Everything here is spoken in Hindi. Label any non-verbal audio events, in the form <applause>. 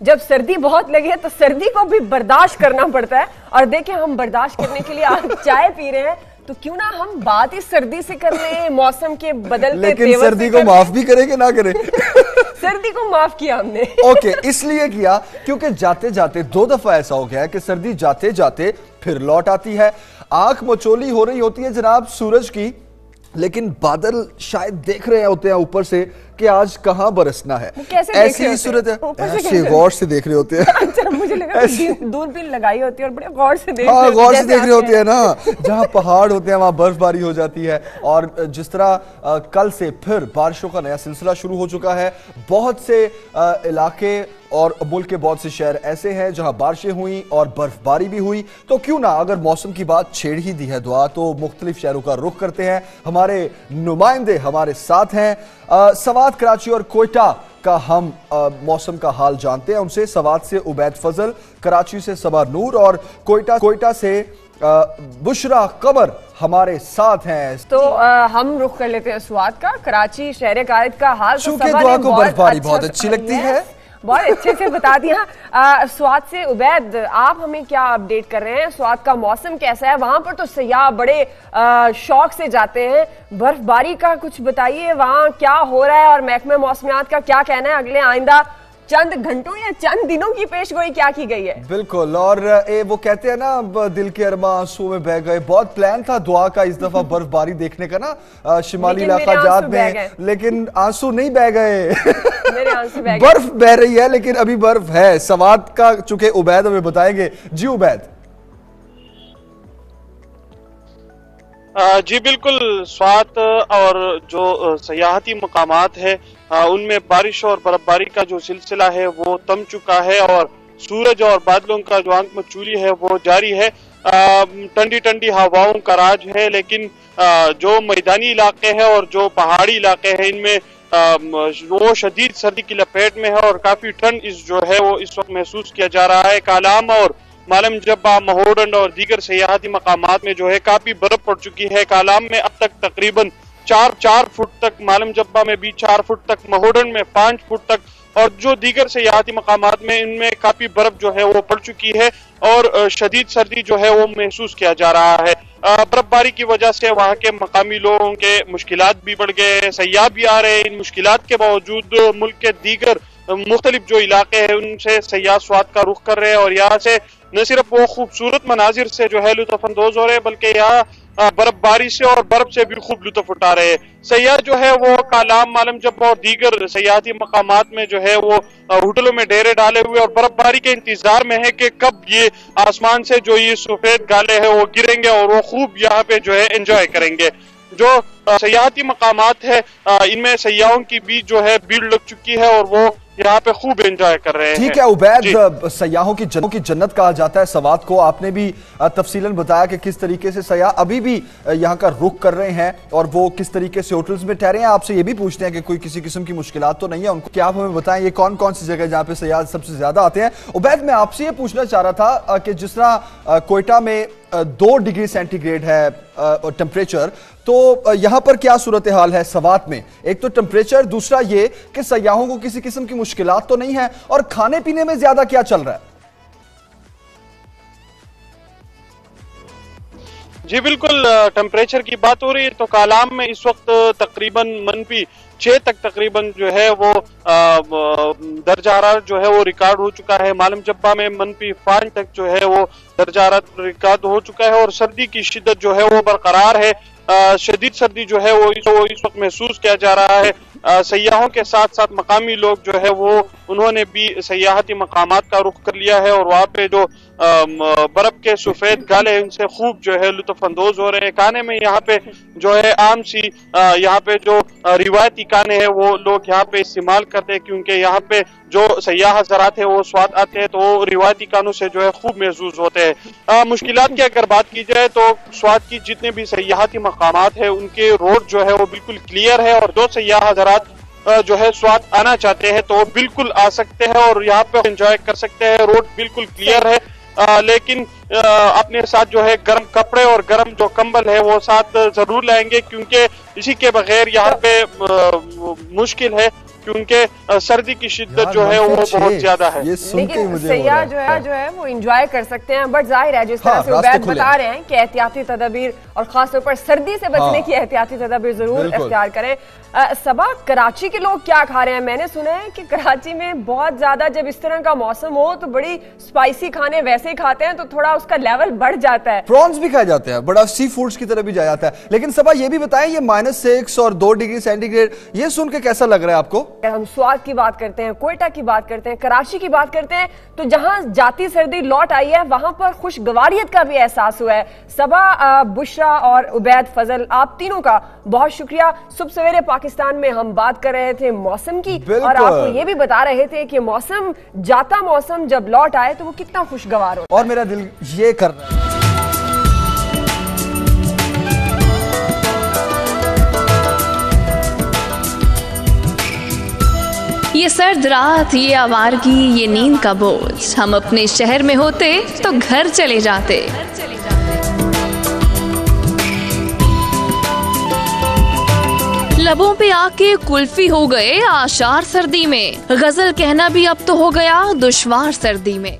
जब सर्दी बहुत लगी है तो सर्दी को भी बर्दाश्त करना पड़ता है। और देखें हम बर्दाश्त करने के लिए आज चाय पी रहे हैं। तो क्यों ना हम बात ही सर्दी से कर लें मौसम के बदलते लेकिन सर्दी को माफ़ भी करें कि ना करें? <laughs> सर्दी को माफ़ किया हमने। ओके okay, इसलिए किया क्योंकि जाते जाते दो दफ़ा ऐसा हो गया है कि सर्दी जाते जाते फिर लौट आती है। आँख मचोली हो रही होती है जनाब सूरज की लेकिन बादल शायद देख रहे होते हैं ऊपर से। कि आज कहाँ बरसना है? ऐसी ही सूरत है। गौर से देख रहे होते हैं। <laughs> अच्छा मुझे लगा दूरबीन लगाई होती है और बड़े गौर से देख हाँ गौर से देख रहे होते हैं ना। <laughs> जहाँ पहाड़ होते हैं वहाँ बर्फबारी हो जाती है। और जिस तरह कल से फिर बारिशों का नया सिलसिला शुरू हो चुका है। बहुत से इलाके और मुल्क के बहुत से शहर ऐसे हैं जहाँ बारिशें हुई और बर्फबारी भी हुई। तो क्यों ना अगर मौसम की बात छेड़ ही दी है दुआ तो मुख्तलिफ़ शहरों का रुख करते हैं। हमारे नुमाइंदे हमारे साथ हैं। सवाद कराची और कोयटा का हम आ, मौसम का हाल जानते हैं। उनसे सवाद से उबैद फजल कराची से सबा नूर और कोयटा कोयटा से बुशरा कमर हमारे साथ हैं। तो आ, हम रुख कर लेते हैं स्वाद का। कराची शहर कायद का हाल तो दुआ को बर्फबारी बहुत अच्छा अच्छी लगती है। बहुत अच्छे से बता दिया। स्वाद से उबैद, आप हमें क्या अपडेट कर रहे हैं? स्वाद का मौसम कैसा है? वहाँ पर तो सयाह बड़े शौक से जाते हैं। बर्फबारी का कुछ बताइए, वहाँ क्या हो रहा है? और महकमे मौसमियात का क्या कहना है? अगले आइंदा चंद घंटों या चंद दिनों की पेश गोई क्या की गई है? बिल्कुल और ए, वो कहते हैं ना दिल के अरमा आँसू में बह गए। बहुत प्लान था दुआ का इस दफ़ा <laughs> बर्फबारी देखने का ना शिमाली इलाका जात में लेकिन आँसू नहीं <laughs> बह गए। बर्फ़ बह रही है लेकिन अभी बर्फ़ है। सवाद का चुके उबैद हमें बताएँगे। जी उबैद। जी बिल्कुल स्वात और जो सयाहती मकामात है उनमें बारिश और बर्फबारी का जो सिलसिला है, वो तम चुका है और सूरज और बादलों का जो आँख मचूली है, वो जारी है। ठंडी ठंडी हवाओं का राज है, लेकिन जो मैदानी इलाके हैं और जो पहाड़ी इलाके हैं, इनमें वो शदीद सर्दी की लपेट में है और काफ़ी ठंड इस जो है, वो इस वक्त महसूस किया जा रहा है। कालाम और मालम जब्बा महोडन और दीगर सियाहती मकाम में जो है, काफ़ी बर्फ़ पड़ चुकी है। कालाम में अब तक तकरीबन चार चार फुट तक मालम जब्बा में भी, चार फुट तक महोडन में, पाँच फुट तक, और जो दीगर सियाहती मकाम में, इनमें काफ़ी बर्फ़ जो है वो पड़ चुकी है, और शदीद सर्दी जो है वो महसूस किया जा रहा है। बर्फबारी की वजह से वहाँ के मकामी लोगों के मुश्किल भी बढ़ गए हैं सयाह भी आ रहे हैं। इन मुश्किल के बावजूद मुल्क के दीगर मुख्तलिफ़ जो इलाके हैं, उनसे सयाह स्वाद का रुख कर रहे हैं, और यहाँ से न सिर्फ़ वो खूबसूरत मनाजिर से जो है लुत्फानंदोज हो रहे हैं, बल्कि यहाँ बर्फबारी से और बर्फ़ से भी खूब लुत्फ उठा रहे हैं। सयाह जो है वो कालाम मालम जब और दीगर सयाहती मकाम में जो है वो होटलों में डेरे डाले हुए और बर्फबारी के इंतज़ार में है कि कब ये आसमान से जो ये सफ़ेद गाले हैं वो गिरेंगे और वो खूब यहाँ पे जो है एंजॉय करेंगे। जो सयाहती मकाम है इनमें सयाहों की भी जो है भीड़ लग चुकी है और वो यहाँ पे खूब एंजॉय कर रहे हैं ठीक है। उबैद सयाहों की जन्नों की जन्नत कहा जाता है। सवाद को आपने भी तफसीलन बताया कि किस तरीके से सयाह अभी भी यहाँ का रुख कर रहे हैं और वो किस तरीके से होटल्स में ठहरे हैं। आपसे ये भी पूछते हैं कि कोई किसी किस्म की मुश्किल तो नहीं है। उनको क्या आप हमें बताएँ ये कौन कौन सी जगह जहाँ पे सयाह सबसे ज़्यादा आते हैं? उबैद मैं आपसे ये पूछना चाह रहा था कि जिस तरह कोयटा में दो डिग्री सेंटीग्रेड है टेम्परेचर तो यहाँ पर क्या सूरत हाल है सवात में? एक तो टेम्परेचर दूसरा ये कि सयाहों को किसी किस्म की मुश्किल तो नहीं है, और खाने पीने में ज़्यादा क्या चल रहा है? जी बिल्कुल टेम्परेचर की बात हो रही है तो कालाम में इस वक्त तकरीबन मनफी छह तक तकरीबन जो है वो दर्जा हरारत जो है वो रिकॉर्ड हो चुका है। मालम जब्बा में मनफी पाँच तक जो है वो दर्जा हरारत रिकॉर्ड हो चुका है और सर्दी की शिद्दत जो है वो बरकरार है। शदीद सर्दी जो है वो इस वक्त महसूस किया जा रहा है। सयाहों के साथ साथ मकामी लोग जो है वो उन्होंने भी सयाहती मकाम का रुख कर लिया है और वहाँ पे जो बर्फ़ के सफ़ेद गाले हैं, उनसे खूब जो है लुत्फानंदोज हो रहे हैं। खाने में यहाँ पे जो है आम सी यहाँ पे जो रिवायती खाने हैं, वो लोग यहाँ पे इस्तेमाल करते हैं, क्योंकि यहाँ पे जो सयाह हजरात है, वो स्वाद आते हैं तो वो रिवायती कानों से जो है खूब महसूस होते हैं। मुश्किल की अगर बात की जाए तो स्वाद की जितने भी सयाहती मकाम है, उनके रोड जो है वो बिल्कुल क्लियर है और जो सयाह हजरात जो है स्वाद आना चाहते हैं तो वो बिल्कुल आ सकते हैं और यहाँ पे एंजॉय कर सकते हैं। रोड बिल्कुल क्लियर है। आ, लेकिन आ, अपने साथ जो है गर्म कपड़े और गर्म जो कंबल है वो साथ ज़रूर लाएँगे क्योंकि इसी के बगैर यहाँ पे आ, मुश्किल है। क्योंकि सर्दी की शिद्दत जो है वो बहुत ज़्यादा है। लेकिन सयाह जो है जो है वो इंजॉय कर सकते हैं बट ज़ाहिर है जिस तरह हाँ, से उबैद बता रहे हैं कि एहतियाती तदाबीर और खासतौर पर सर्दी से बचने हाँ। की एहतियाती तदाबीर ज़रूर इख्तियार करें। सबा कराची के लोग क्या खा रहे हैं? मैंने सुना है कि कराची में बहुत ज़्यादा जब इस तरह का मौसम हो तो बड़ी स्पाइसी खाने वैसे ही खाते हैं तो थोड़ा उसका लेवल बढ़ जाता है। प्रॉन्स भी खाए जाते हैं बड़ा सी फूड्स की तरह भी जाया जाता है। लेकिन सबा ये भी बताएँ ये माइनस सिक्स और दो डिग्री सेंटीग्रेड ये सुन के कैसा लग रहा है आपको? अगर हम स्वाद की बात करते हैं कोयटा की बात करते हैं कराची की बात करते हैं तो जहाँ जाती सर्दी लौट आई है वहाँ पर खुशगवारियत का भी एहसास हुआ है। सबा बुशरा और उबैद फजल आप तीनों का बहुत शुक्रिया। सुबह सवेरे पाकिस्तान में हम बात कर रहे थे मौसम की और आपको ये भी बता रहे थे कि मौसम जाता मौसम जब लौट आए तो वो कितना खुशगवार हो और मेरा दिल ये कर रहा है। सर्द रात, ये आवारगी, ये नींद का बोझ। हम अपने शहर में होते तो घर चले जाते। लबों पे आके कुल्फी हो गए आशार सर्दी में। गज़ल कहना भी अब तो हो गया दुश्वार सर्दी में।